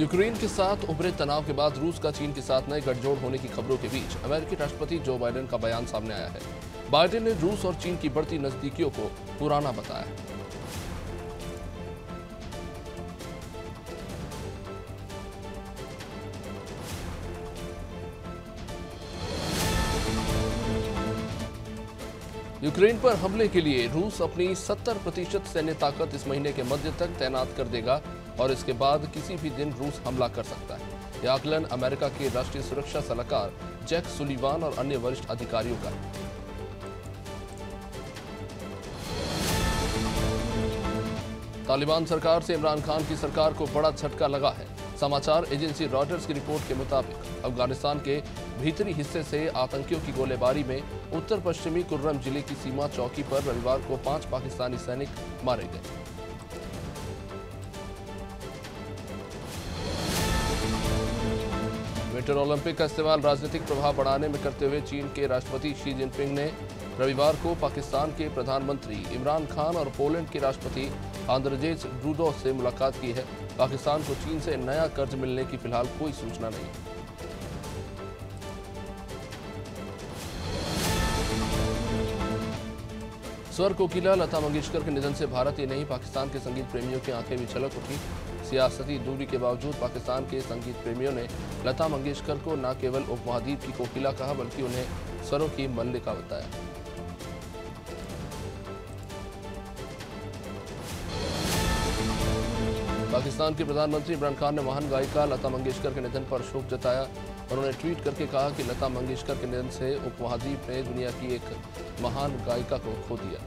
Ukraine के साथ उभरे तनाव के बाद रूस का चीन के साथ नए गठजोड़ होने की खबरों के बीच अमेरिकी राष्ट्रपति जो बाइडेन का बयान सामने आया है। बाइडेन ने रूस और चीन की बढ़ती नजदीकियों को पुराना बताया है। यूक्रेन पर हमले के लिए रूस अपनी 70 प्रतिशत सैन्य ताकत इस महीने के मध्य तक तैनात कर देगा और इसके बाद किसी भी दिन रूस हमला कर सकता है। यह आकलन अमेरिका के राष्ट्रीय सुरक्षा सलाहकार जैक सुलीवान और अन्य वरिष्ठ अधिकारियों का तालिबान सरकार से इमरान खान की सरकार को बड़ा झटका लगा है। समाचार एजेंसी रॉयटर्स की रिपोर्ट के मुताबिक, अफ़गानिस्तान के भीतरी हिस्से से आतंकियों की गोलीबारी में उत्तर पश्चिमी कुर्रम ज़िले की सीमा चौकी पर रविवार को पाँच पाकिस्तानी सैनिक मारे गए। विंटर ओलंपिक का इस्तेमाल राजनीतिक प्रभाव बढ़ाने में करते हुए चीन के राष्ट्रपति शी जिनपिंग ने रविवार को पाकिस्तान के प्रधानमंत्री इमरान खान और पोलैंड के राष्ट्रपति आंद्रजेज ड्रूडो से मुलाकात की है। पाकिस्तान को चीन से नया कर्ज मिलने की फ़िलहाल कोई सूचना नहीं। स्वर कोकिला लता मंगेशकर के निधन से भारत ही नहीं, पाकिस्तान के संगीत प्रेमियों की आँखें भी छलक उठी। सियासती दूरी के बावजूद पाकिस्तान के संगीत प्रेमियों ने लता मंगेशकर को न केवल उपमहाद्वीप की कोकिला कहा, बल्कि उन्हें स्वरों की मल्लिका बताया। पाकिस्तान के प्रधानमंत्री इमरान खान ने महान गायिका लता मंगेशकर के निधन पर शोक जताया। उन्होंने ट्वीट करके कहा कि लता मंगेशकर के निधन से उपमहाद्वीप ने दुनिया की एक महान गायिका को खो दिया।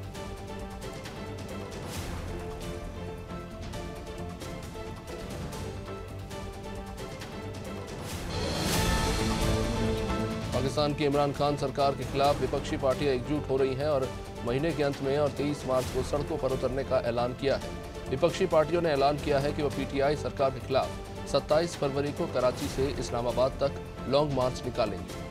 पाकिस्तान की इमरान खान सरकार के खिलाफ विपक्षी पार्टियाँ एकजुट हो रही हैं और महीने के अंत में और 23 मार्च को सड़कों पर उतरने का ऐलान किया है। विपक्षी पार्टियों ने ऐलान किया है कि वह पीटीआई सरकार के खिलाफ 27 फरवरी को कराची से इस्लामाबाद तक लॉन्ग मार्च निकालेंगे।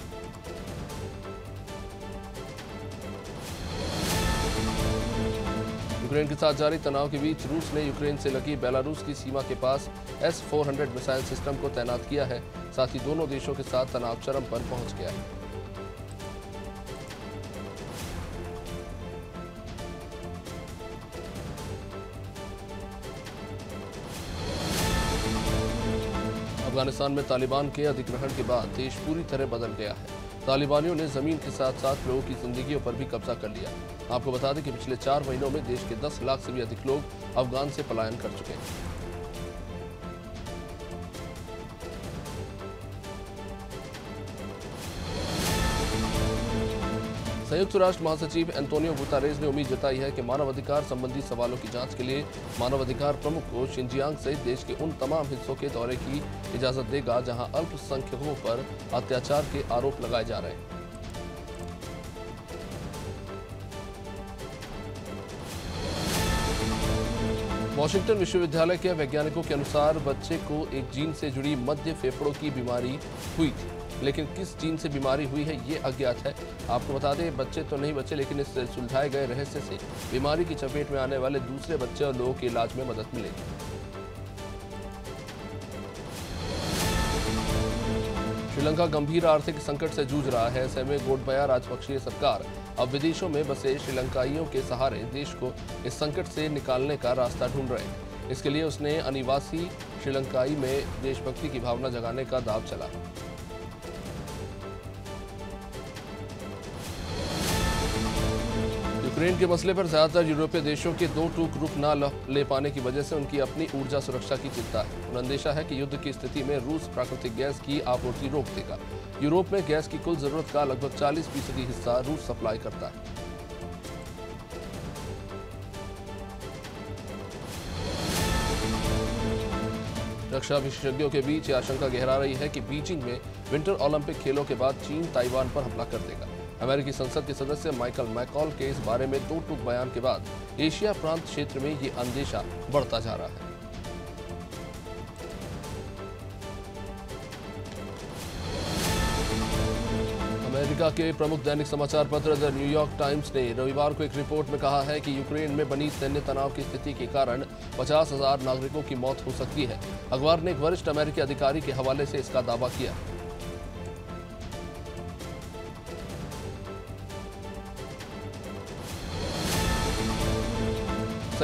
यूक्रेन के साथ जारी तनाव के बीच रूस ने यूक्रेन से लगी बेलारूस की सीमा के पास एस 400 मिसाइल सिस्टम को तैनात किया है, साथ ही दोनों देशों के साथ तनाव चरम पर पहुँच गया है। अफ़गानिस्तान में तालिबान के अधिग्रहण के बाद देश पूरी तरह बदल गया है। तालिबानियों ने ज़मीन के साथ साथ लोगों की जिंदगियों पर भी कब्जा कर लिया। आपको बता दें कि पिछले चार महीनों में देश के 10 लाख से भी अधिक लोग अफगान से पलायन कर चुके हैं। संयुक्त राष्ट्र महासचिव एंटोनियो गुतारेज ने उम्मीद जताई है कि मानवाधिकार संबंधी सवालों की जाँच के लिए मानवाधिकार प्रमुख को शिंजियांग सहित देश के उन तमाम हिस्सों के दौरे की इजाज़त देगा, जहाँ अल्पसंख्यकों पर अत्याचार के आरोप लगाए जा रहे हैं। वॉशिंगटन विश्वविद्यालय के वैज्ञानिकों के अनुसार बच्चे को एक जीन से जुड़ी मध्य फेफड़ों की बीमारी हुई थी। लेकिन किस जीन से बीमारी हुई है, ये अज्ञात है। आपको बता दें, बच्चे तो नहीं बचे लेकिन इस सुलझाए गए रहस्य से बीमारी की चपेट में आने वाले दूसरे बच्चे और लोगों के इलाज में मदद मिलेगी। श्रीलंका गंभीर आर्थिक संकट से जूझ रहा है, ऐसे में गोटबया राजपक्षीय सरकार अब विदेशों में बसे श्रीलंकाइयों के सहारे देश को इस संकट से निकालने का रास्ता ढूंढ रहे हैं। इसके लिए उसने अनिवासी श्रीलंकाई में देशभक्ति की भावना जगाने का दाव चला। यूक्रेन के मसले पर ज़्यादातर यूरोपीय देशों के दो टूक रुख न ले पाने की वजह से उनकी अपनी ऊर्जा सुरक्षा की चिंता है। उन्हें अंदेशा है कि युद्ध की स्थिति में रूस प्राकृतिक गैस की आपूर्ति रोक देगा। यूरोप में गैस की कुल ज़रूरत का लगभग 40 फ़ीसदी हिस्सा रूस सप्लाई करता है। रक्षा विशेषज्ञों के बीच आशंका गहरा रही है कि बीजिंग में विंटर ओलंपिक खेलों के बाद चीन ताइवान पर हमला कर देगा। अमेरिकी संसद के सदस्य माइकल मैकॉल के इस बारे में दो टूक बयान के बाद एशिया प्रांत क्षेत्र में ये अंदेशा बढ़ता जा रहा है। अमेरिका के प्रमुख दैनिक समाचार पत्र द न्यूयॉर्क टाइम्स ने रविवार को एक रिपोर्ट में कहा है कि यूक्रेन में बनी सैन्य तनाव की स्थिति के कारण पचास हज़ार नागरिकों की मौत हो सकती है। अखबार ने एक वरिष्ठ अमेरिकी अधिकारी के हवाले से इसका दावा किया।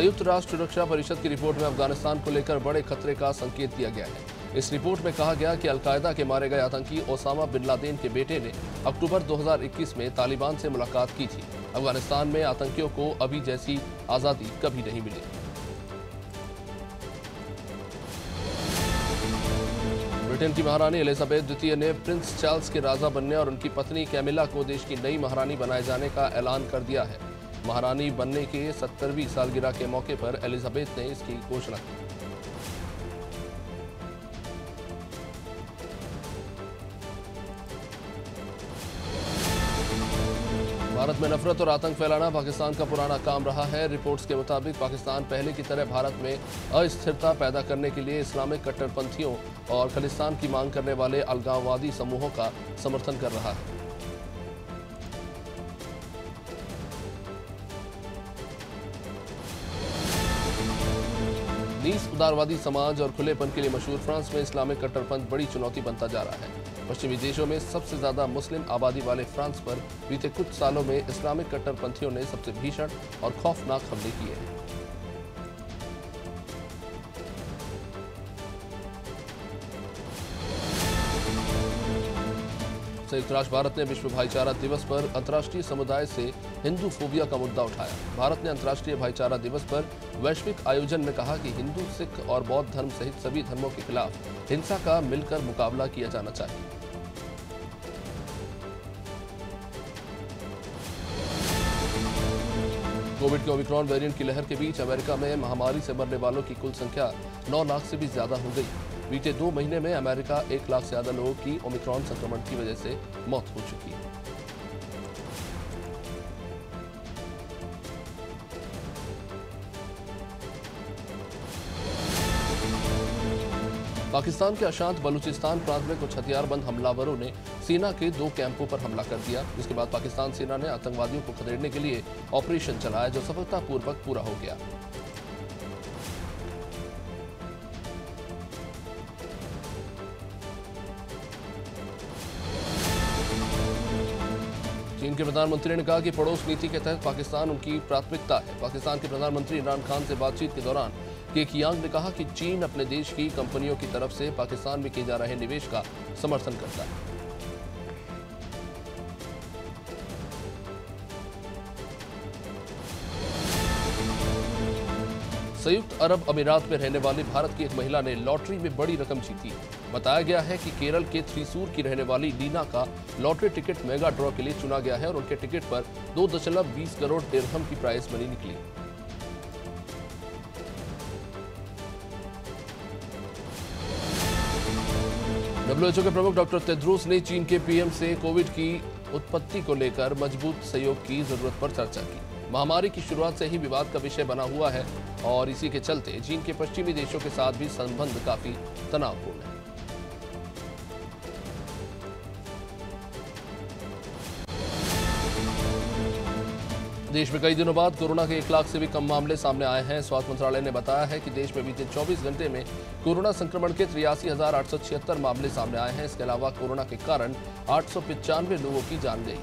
संयुक्त राष्ट्र सुरक्षा परिषद की रिपोर्ट में अफ़गानिस्तान को लेकर बड़े खतरे का संकेत दिया गया है। इस रिपोर्ट में कहा गया कि अलकायदा के मारे गए आतंकी ओसामा बिन लादेन के बेटे ने अक्टूबर 2021 में तालिबान से मुलाकात की थी। अफ़गानिस्तान में आतंकियों को अभी जैसी आज़ादी कभी नहीं मिली। ब्रिटेन की महारानी एलिजाबेथ द्वितीय ने प्रिंस चार्ल्स के राजा बनने और उनकी पत्नी कैमिला को देश की नई महारानी बनाए जाने का ऐलान कर दिया है। महारानी बनने के सत्तरवीं सालगिरह के मौके पर एलिजाबेथ ने इसकी घोषणा की। भारत में नफरत और आतंक फैलाना पाकिस्तान का पुराना काम रहा है। रिपोर्ट्स के मुताबिक पाकिस्तान पहले की तरह भारत में अस्थिरता पैदा करने के लिए इस्लामिक कट्टरपंथियों और खालिस्तान की मांग करने वाले अलगाववादी समूहों का समर्थन कर रहा है। नीस, उदारवादी समाज और खुलेपन के लिए मशहूर फ्रांस में इस्लामिक कट्टरपंथ बड़ी चुनौती बनता जा रहा है। पश्चिमी देशों में सबसे ज़्यादा मुस्लिम आबादी वाले फ्रांस पर बीते कुछ सालों में इस्लामिक कट्टरपंथियों ने सबसे भीषण और खौफनाक हमले किए हैं। संयुक्त राष्ट्र भारत ने विश्व भाईचारा दिवस पर अंतर्राष्ट्रीय समुदाय से हिंदू फोबिया का मुद्दा उठाया। भारत ने अंतर्राष्ट्रीय भाईचारा दिवस पर वैश्विक आयोजन में कहा कि हिंदू, सिख और बौद्ध धर्म सहित सभी धर्मों के खिलाफ हिंसा का मिलकर मुकाबला किया जाना चाहिए। कोविड के ओमिक्रॉन वेरिएंट की लहर के बीच अमेरिका में महामारी से मरने वालों की कुल संख्या 9 लाख से भी ज़्यादा हो गई। बीते दो महीने में अमेरिका एक लाख से ज़्यादा लोगों की ओमिक्रॉन संक्रमण की वजह से मौत हो चुकी है। पाकिस्तान के अशांत बलूचिस्तान प्रांत में कुछ हथियारबंद हमलावरों ने सेना के दो कैंपों पर हमला कर दिया। जिसके बाद पाकिस्तान सेना ने आतंकवादियों को खदेड़ने के लिए ऑपरेशन चलाया, जो सफलतापूर्वक पूरा हो गया। चीन के प्रधानमंत्री ने कहा कि पड़ोस नीति के तहत पाकिस्तान उनकी प्राथमिकता है। पाकिस्तान के प्रधानमंत्री इमरान खान से बातचीत के दौरान केक यांग ने कहा कि चीन अपने देश की कंपनियों की तरफ़ से पाकिस्तान में किए जा रहे निवेश का समर्थन करता है। संयुक्त अरब अमीरात में रहने वाली भारत की एक महिला ने लॉटरी में बड़ी रकम जीती। बताया गया है कि केरल के थ्रीसूर की रहने वाली लीना का लॉटरी टिकट मेगा ड्रॉ के लिए चुना गया है और उनके टिकट पर दो दशमलव बीस करोड़ दिरहम की प्राइस मनी निकली। डब्ल्यूएचओ के प्रमुख डॉक्टर तेद्रूस ने चीन के पीएम से कोविड की उत्पत्ति को लेकर मज़बूत सहयोग की ज़रूरत पर चर्चा की। महामारी की शुरुआत से ही विवाद का विषय बना हुआ है और इसी के चलते चीन के पश्चिमी देशों के साथ भी संबंध काफ़ी तनावपूर्ण है। देश में कई दिनों बाद कोरोना के एक लाख से भी कम मामले सामने आए हैं। स्वास्थ्य मंत्रालय ने बताया है कि देश में बीते 24 घंटे में कोरोना संक्रमण के तिरासी मामले सामने आए हैं। इसके अलावा कोरोना के कारण आठ लोगों की जान गई।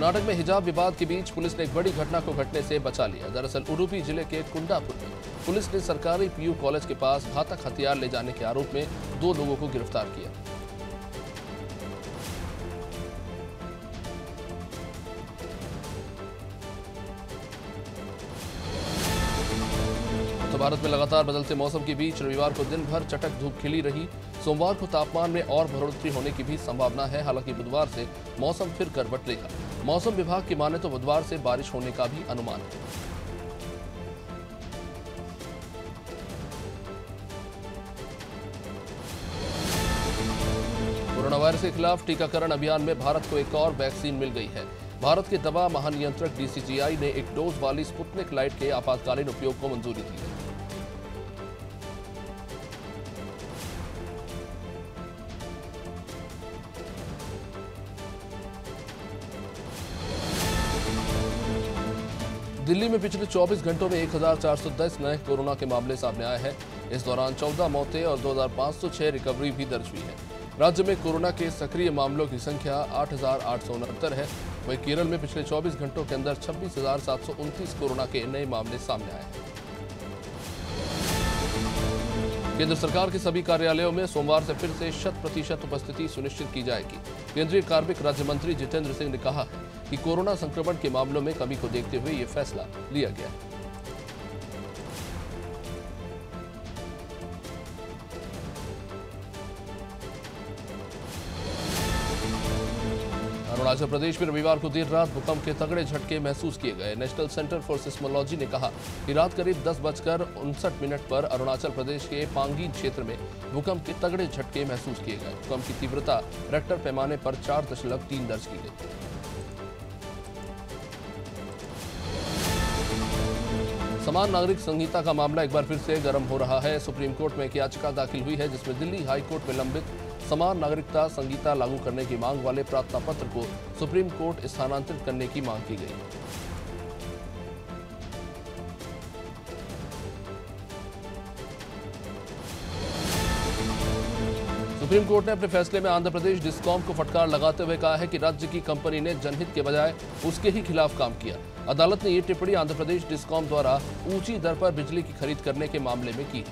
कर्नाटक में हिजाब विवाद के बीच पुलिस ने एक बड़ी घटना को घटने से बचा लिया। दरअसल उडुपी ज़िले के कुंडापुर में पुलिस ने सरकारी पीयू कॉलेज के पास घातक हथियार ले जाने के आरोप में दो लोगों को गिरफ़्तार किया। तो भारत में लगातार बदलते मौसम के बीच रविवार को दिन भर चटक धूप खिली रही। सोमवार को तापमान में और बढ़ोतरी होने की भी संभावना है। हालाँकि बुधवार से मौसम फिर करवट लेगा। मौसम विभाग की माने तो बुधवार से बारिश होने का भी अनुमान है। कोरोना वायरस के खिलाफ टीकाकरण अभियान में भारत को एक और वैक्सीन मिल गई है। भारत के दवा महानियंत्रक डीसीजीआई ने एक डोज वाली स्पुतनिक लाइट के आपातकालीन उपयोग को मंजूरी दी है। दिल्ली में पिछले 24 घंटों में 1,410 नए कोरोना के मामले सामने आए हैं। इस दौरान 14 मौतें और 2,506 रिकवरी भी दर्ज हुई है। राज्य में कोरोना के सक्रिय मामलों की संख्या आठ है। वहीं केरल में पिछले 24 घंटों के अंदर छब्बीस कोरोना के नए मामले सामने आए हैं। केंद्र सरकार के सभी कार्यालयों में सोमवार से फिर से शत प्रतिशत उपस्थिति सुनिश्चित की जाएगी। केंद्रीय कार्मिक राज्य मंत्री जितेंद्र सिंह ने कहा है कि कोरोना संक्रमण के मामलों में कमी को देखते हुए ये फैसला लिया गया। अरुणाचल प्रदेश में रविवार को देर रात भूकंप के तगड़े झटके महसूस किए गए। नेशनल सेंटर फॉर सिस्मोलॉजी ने कहा कि रात करीब दस बजकर उनसठ मिनट पर अरुणाचल प्रदेश के पांगीन क्षेत्र में भूकंप के तगड़े झटके महसूस किए गए। भूकंप की तीव्रता रेक्टर पैमाने पर चार दशमलव तीन दर्ज की गई। समान नागरिक संहिता का मामला एक बार फिर से गर्म हो रहा है। सुप्रीम कोर्ट में एक याचिका दाखिल हुई है, जिसमें दिल्ली हाई कोर्ट में लंबित समान नागरिकता संहिता लागू करने की मांग वाले प्रार्थना पत्र को सुप्रीम कोर्ट स्थानांतरित करने की मांग की गई। सुप्रीम कोर्ट ने अपने फैसले में आंध्र प्रदेश डिस्कॉम को फटकार लगाते हुए कहा है कि राज्य की कंपनी ने जनहित के बजाय उसके ही खिलाफ काम किया। अदालत ने ये टिप्पणी आंध्र प्रदेश डिस्कॉम द्वारा ऊँची दर पर बिजली की खरीद करने के मामले में की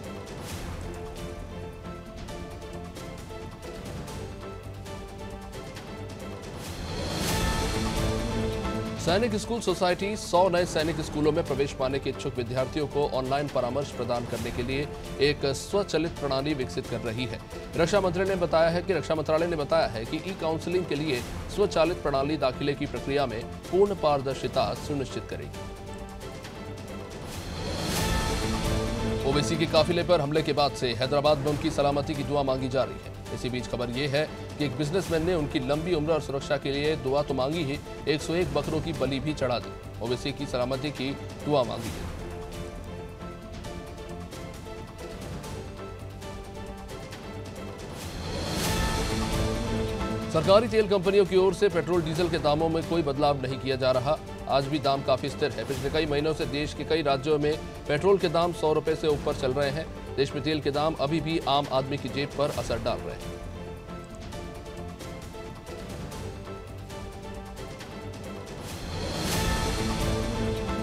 सैनिक स्कूल सोसाइटी 100 नए सैनिक स्कूलों में प्रवेश पाने के इच्छुक विद्यार्थियों को ऑनलाइन परामर्श प्रदान करने के लिए एक स्वचलित प्रणाली विकसित कर रही है। रक्षा मंत्री ने बताया है कि रक्षा मंत्रालय ने बताया है कि ई काउंसलिंग के लिए स्वचालित प्रणाली दाखिले की प्रक्रिया में पूर्ण पारदर्शिता सुनिश्चित करेगी। ओवैसी के काफिले पर हमले के बाद से हैदराबाद में उनकी सलामती की दुआ मांगी जा रही है। इसी बीच खबर यह है कि एक बिजनेसमैन ने उनकी लंबी उम्र और सुरक्षा के लिए दुआ तो मांगी ही 101 बकरों की बलि भी चढ़ा दी। ओवैसी की सलामती की दुआ मांगी गई। सरकारी तेल कंपनियों की ओर से पेट्रोल, डीजल के दामों में कोई बदलाव नहीं किया जा रहा। आज भी दाम काफ़ी स्थिर है। पिछले कई महीनों से देश के कई राज्यों में पेट्रोल के दाम सौ रुपए से ऊपर चल रहे हैं। देश में तेल के दाम अभी भी आम आदमी की जेब पर असर डाल रहे हैं।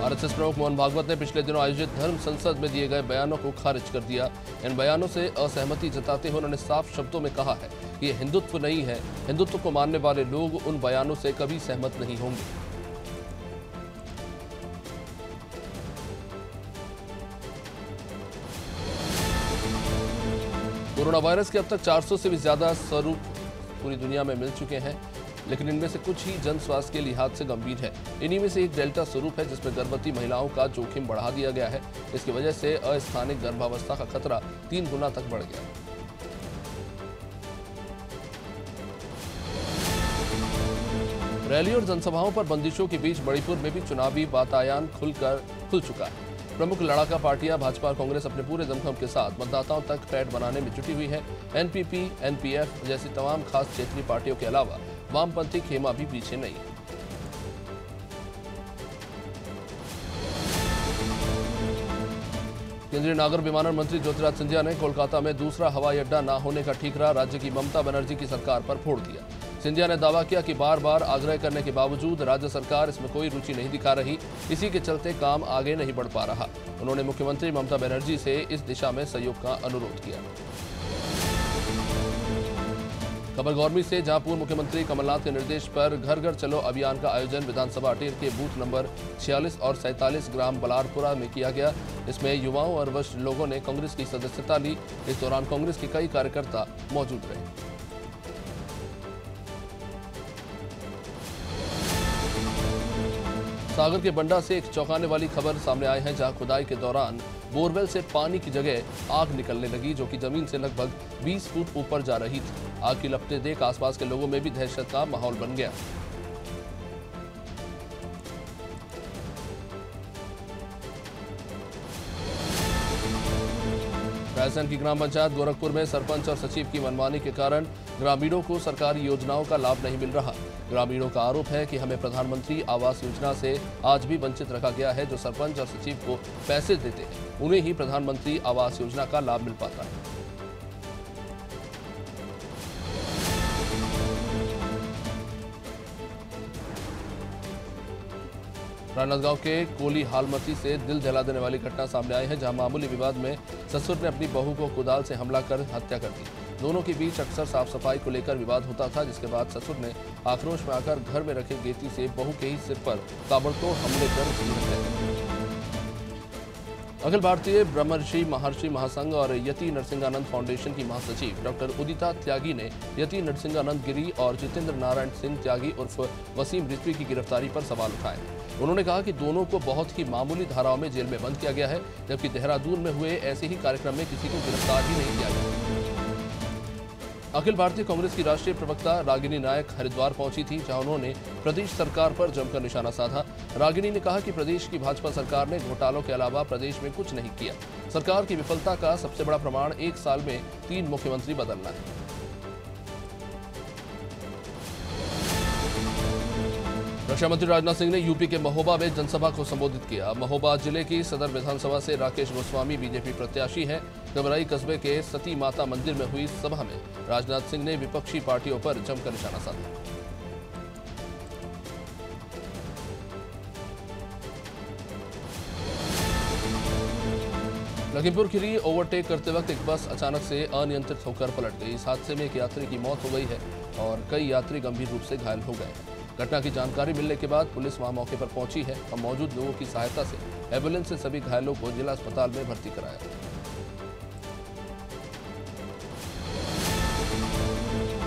आरएसएस प्रमुख मोहन भागवत ने पिछले दिनों आयोजित धर्म संसद में दिए गए बयानों को खारिज कर दिया। इन बयानों से असहमति जताते हुए उन्होंने साफ़ शब्दों में कहा है कि यह हिंदुत्व नहीं है। हिंदुत्व को मानने वाले लोग उन बयानों से कभी सहमत नहीं होंगे। कोरोना वायरस के अब तक 400 से भी ज़्यादा स्वरूप पूरी दुनिया में मिल चुके हैं, लेकिन इनमें से कुछ ही जन स्वास्थ्य के लिहाज से गंभीर है। इन्हीं में से एक डेल्टा स्वरूप है, जिसमें गर्भवती महिलाओं का जोखिम बढ़ा दिया गया है। इसकी वजह से अस्थानिक गर्भावस्था का खतरा तीन गुना तक बढ़ गया। रैली और जनसभाओं पर बंदिशों के बीच मणिपुर में भी चुनावी वातायन खुलकर, खुल चुका है। प्रमुख लड़ाका पार्टियाँ भाजपा और कांग्रेस अपने पूरे दमखम के साथ मतदाताओं तक पैड बनाने में जुटी हुई है। एनपीपी, एनपीएफ जैसी तमाम खास क्षेत्रीय पार्टियों के अलावा वामपंथी खेमा भी पीछे नहीं। है केंद्रीय नागर विमानन मंत्री ज्योतिराज सिंधिया ने कोलकाता में दूसरा हवाई अड्डा न होने का ठीकरा राज्य की ममता बनर्जी की सरकार पर फोड़ दिया। सिंधिया ने दावा किया कि बार बार आग्रह करने के बावजूद राज्य सरकार इसमें कोई रुचि नहीं दिखा रही, इसी के चलते काम आगे नहीं बढ़ पा रहा। उन्होंने मुख्यमंत्री ममता बनर्जी से इस दिशा में सहयोग का अनुरोध किया। खबर गौरमी से जहाँ पूर्व मुख्यमंत्री कमलनाथ के निर्देश पर घर घर चलो अभियान का आयोजन विधानसभा अटेर के बूथ नंबर 46 और 47 ग्राम बलारपुरा में किया गया। इसमें युवाओं और वरिष्ठ लोगों ने कांग्रेस की सदस्यता ली। इस दौरान कांग्रेस के कई कार्यकर्ता मौजूद रहे। सागर के बंडा से एक चौंकाने वाली खबर सामने आई है, जहाँ खुदाई के दौरान बोरवेल से पानी की जगह आग निकलने लगी, जो कि ज़मीन से लगभग 20 फुट ऊपर जा रही थी। आग की लपटें देख आसपास के लोगों में भी दहशत का माहौल बन गया। राजस्थान की ग्राम पंचायत गोरखपुर में सरपंच और सचिव की मनमानी के कारण ग्रामीणों को सरकारी योजनाओं का लाभ नहीं मिल रहा। ग्रामीणों का आरोप है कि हमें प्रधानमंत्री आवास योजना से आज भी वंचित रखा गया है जो सरपंच और सचिव को पैसे देते हैं। उन्हें ही प्रधानमंत्री आवास योजना का लाभ मिल पाता है। राजनांदगांव के कोली हालमती से दिल जला देने वाली घटना सामने आई है, जहाँ मामूली विवाद में ससुर ने अपनी बहू को कुदाल से हमला कर हत्या कर दी। दोनों के बीच अक्सर साफ़ सफ़ाई को लेकर विवाद होता था, जिसके बाद ससुर ने आक्रोश में आकर घर में रखे गेती से बहू के ही सिर पर ताबड़तोड़ हमले कर अखिल भारतीय ब्रह्मर्षि महर्षि महासंघ और यति नरसिंहानंद फाउंडेशन की महासचिव डॉक्टर उदिता त्यागी ने यति नरसिंहानंद गिरी और जितेंद्र नारायण सिंह त्यागी उर्फ़ वसीम रिजवी की गिरफ्तारी पर सवाल उठाए। उन्होंने कहा कि दोनों को बहुत ही मामूली धाराओं में जेल में बंद किया गया है, जबकि देहरादून में हुए ऐसे ही कार्यक्रम में किसी को गिरफ़्तार ही नहीं किया गया। अखिल भारतीय कांग्रेस की राष्ट्रीय प्रवक्ता रागिनी नायक हरिद्वार पहुँची थी, जहाँ उन्होंने प्रदेश सरकार पर जमकर निशाना साधा। रागिनी ने कहा कि प्रदेश की भाजपा सरकार ने घोटालों के अलावा प्रदेश में कुछ नहीं किया। सरकार की विफलता का सबसे बड़ा प्रमाण एक साल में तीन मुख्यमंत्री बदलना है। रक्षा मंत्री राजनाथ सिंह ने यूपी के महोबा में जनसभा को संबोधित किया। महोबा ज़िले की सदर विधानसभा से राकेश गोस्वामी बीजेपी प्रत्याशी हैं। गबराई कस्बे के सती माता मंदिर में हुई सभा में राजनाथ सिंह ने विपक्षी पार्टियों पर जमकर निशाना साधा। लखीमपुर खीरी ओवरटेक करते वक्त एक बस अचानक से अनियंत्रित होकर पलट गई। इस हादसे में एक यात्री की मौत हो गई है और कई यात्री गंभीर रूप से घायल हो गए हैं। घटना की जानकारी मिलने के बाद पुलिस वहाँ मौके पर पहुँची है और मौजूद लोगों की सहायता से एंबुलेंस से सभी घायलों को जिला अस्पताल में भर्ती कराया।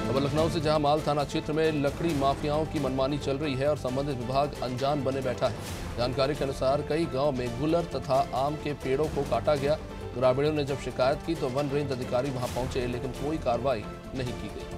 अब लखनऊ से, जहाँ माल थाना क्षेत्र में लकड़ी माफियाओं की मनमानी चल रही है और संबंधित विभाग अनजान बने बैठा है। जानकारी के अनुसार कई गाँव में गुलर तथा आम के पेड़ों को काटा गया। ग्रामीणों ने जब शिकायत की तो वन रेंज अधिकारी वहाँ पहुँचे, लेकिन कोई कार्रवाई नहीं की गई।